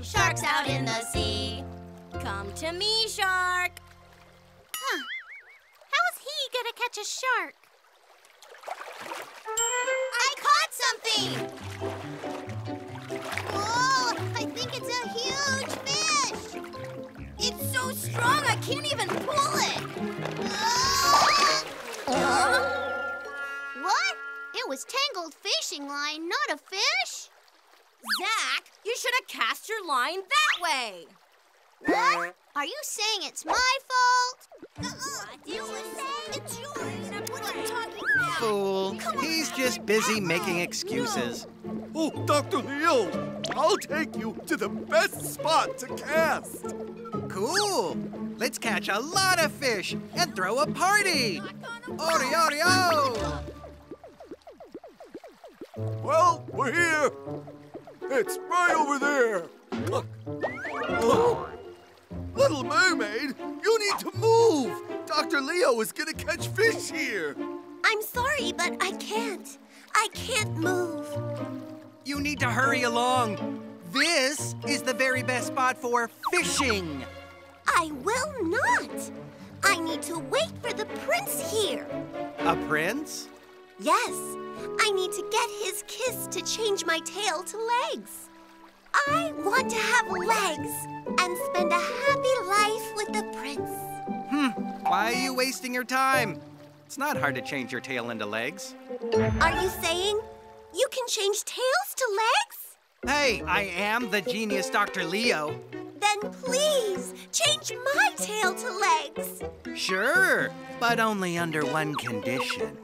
catch sharks out in the sea. Come to me, shark. Huh. How is he gonna catch a shark? I caught something! Oh, I think it's a huge fish! It's so strong I can't even pull it! What? It was tangled fishing line, not a fish. Zach, you should have cast your line that way! What? Are you saying it's my fault? You would say it's yours. What are you talking about? Fool. He's just busy making excuses. Oh, Dr. Leo, I'll take you to the best spot to cast. Cool. Let's catch a lot of fish and throw a party. Ori, ori, oh! Well, we're here. It's right over there. Look. Oh. Little Mermaid, you need to move. Dr. Leo is gonna catch fish here. I'm sorry, but I can't. I can't move. You need to hurry along. This is the very best spot for fishing. I will not. I need to wait for the prince here. A prince? Yes, I need to get his kiss to change my tail to legs. I want to have legs and spend a happy life with the prince. Hmm. Why are you wasting your time? It's not hard to change your tail into legs. Are you saying you can change tails to legs? Hey, I am the genius Dr. Leo. Then please change my tail to legs. Sure, but only under one condition.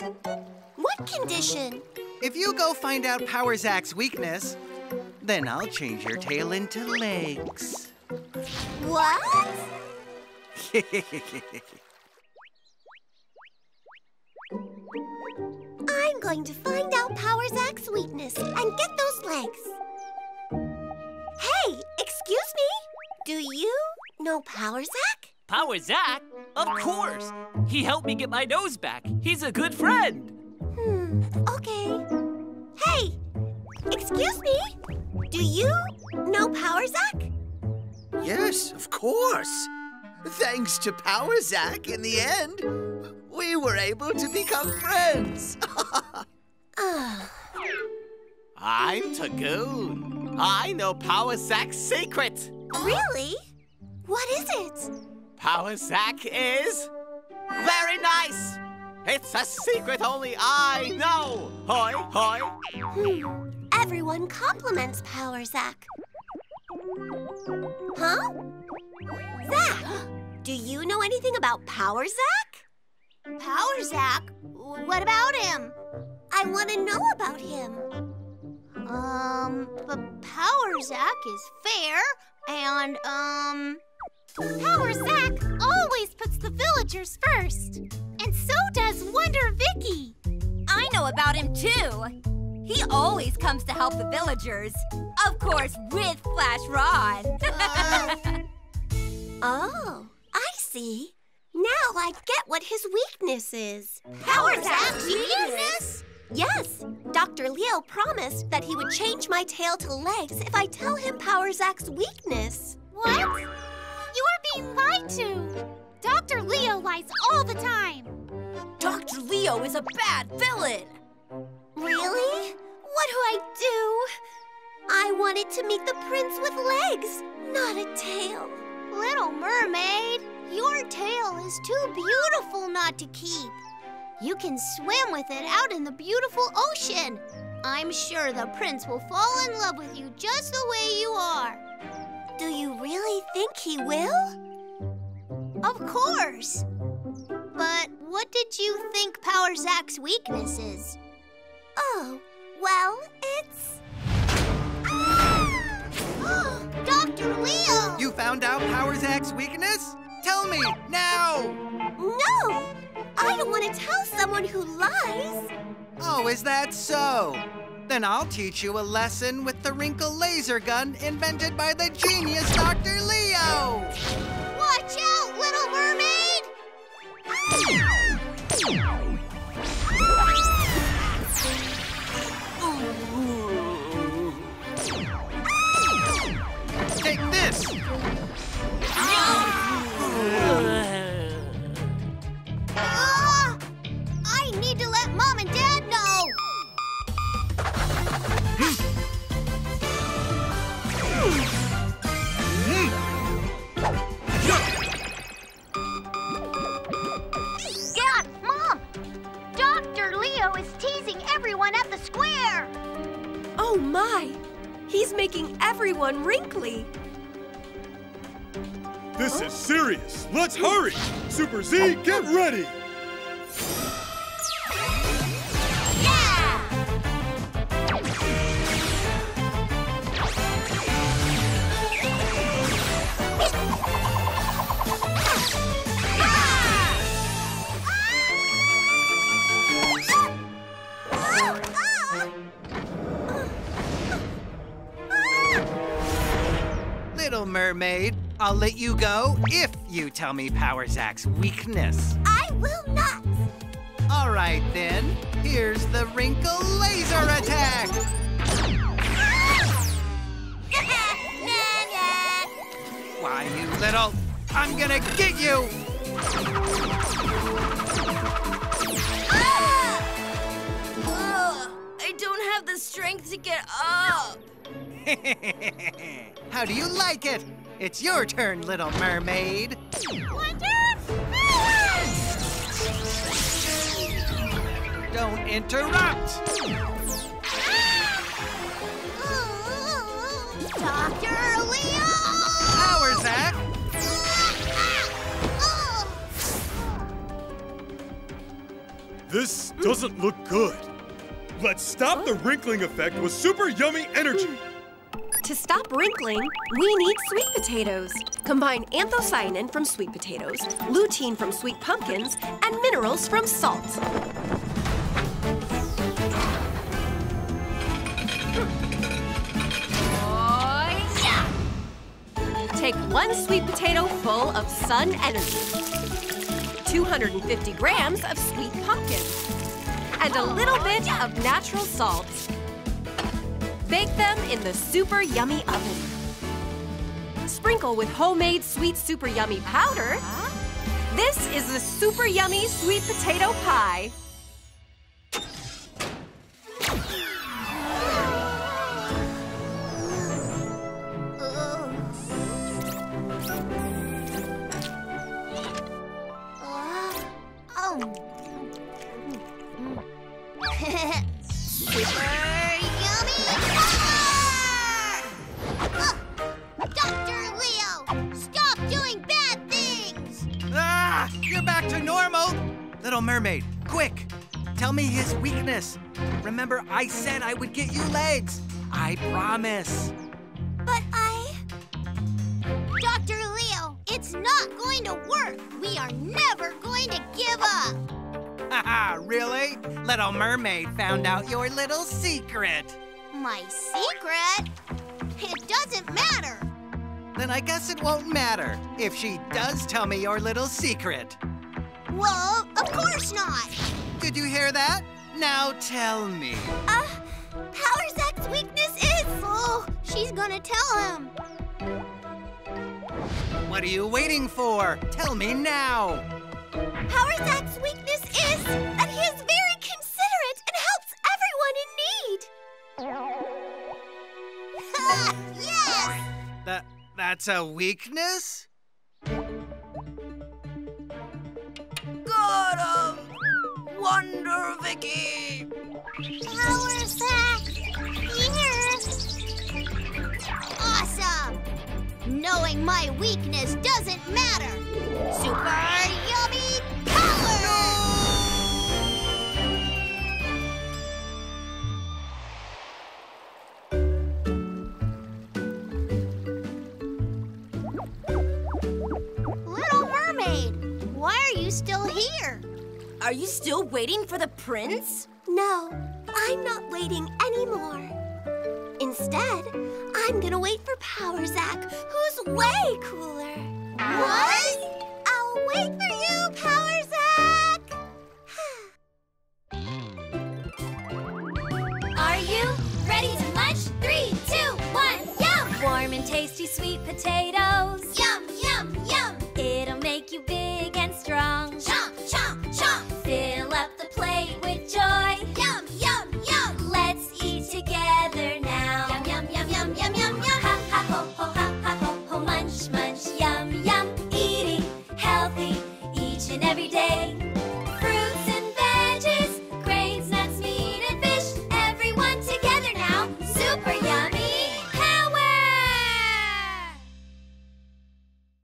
What condition? If you go find out Power Zach's weakness, then I'll change your tail into legs. What? I'm going to find out Power Zach's weakness and get those legs. Hey, excuse me. Do you know Power Zach? Power Zach? Of course. He helped me get my nose back. He's a good friend. Hmm, okay. Hey, excuse me. Do you know Power Zach? Yes, of course. Thanks to Power Zach, in the end, we were able to become friends. Oh, I'm Tagoon. I know Power Zach's secret. really? What is it? Power Zach is very nice. It's a secret only I know. Hoi, hoi. Hmm. Everyone compliments Power Zach. Huh? Zach, do you know anything about Power Zach? Power Zach? What about him? I want to know about him. Um, but Power Zach is fair, and, um... Power Zach always puts the villagers first. And so does Wonder Vicky. I know about him, too. He always comes to help the villagers. Of course, with Flash Rod. oh, I see. Now I get what his weakness is. Power Zach's weakness? Yes. Dr. Leo promised that he would change my tail to legs if I tell him Power Zach's weakness. What? You are being lied to. Dr. Leo lies all the time. Dr. Leo is a bad villain. Really? What do I do? I wanted to meet the prince with legs, not a tail. Little mermaid, your tail is too beautiful not to keep. You can swim with it out in the beautiful ocean. I'm sure the prince will fall in love with you just the way you are. Do you really think he will? Of course. But what did you think Power Zach's weakness is? Oh, well, it's. Ah! Oh, Dr. Leo! You found out Power Zach's weakness? Tell me, now! No! I don't want to tell someone who lies. Oh, is that so? Then I'll teach you a lesson with the wrinkle laser gun invented by the genius Oh my! He's making everyone wrinkly. This is serious. Let's hurry. Super Z, get ready. Mermaid, I'll let you go if you tell me Power Zach's weakness. I will not. All right, then. Here's the Wrinkle Laser Attack! Why, you little... I'm gonna get you! Ah! Oh, I don't have the strength to get up. How do you like it? It's your turn, Little Mermaid. Don't interrupt! Dr. Leo! Power! This doesn't look good. Let's stop the wrinkling effect with super yummy energy. To stop wrinkling, we need sweet potatoes. Combine anthocyanin from sweet potatoes, lutein from sweet pumpkins, and minerals from salt. Take one sweet potato full of sun energy, 250 grams of sweet pumpkin, and a little bit of natural salt. Bake them in the super yummy oven. Sprinkle with homemade sweet super yummy powder. This is the super yummy sweet potato pie. Weakness. Remember, I said I would get you legs. I promise. But I. Dr. Leo, it's not going to work. We are never going to give up. Haha, really? Little Mermaid found out your little secret. My secret? It doesn't matter. Then I guess it won't matter if she does tell me your little secret. Well, of course not. Did you hear that? Now tell me. Uh, Power Zach's weakness is. Oh, she's gonna tell him. What are you waiting for? Tell me now. Power Zach's weakness is that he is very considerate and helps everyone in need. yes! That that's a weakness? Vicky! Power Zach, here! Awesome! Knowing my weakness doesn't matter. Super yummy power! Little Mermaid, why are you still here? Are you still waiting for the prince? No, I'm not waiting anymore. Instead, I'm gonna wait for Power Zach, who's way cooler. What? I'll wait for you, Power Zach! Are you ready to munch? Three, two, one, yum! Warm and tasty sweet potato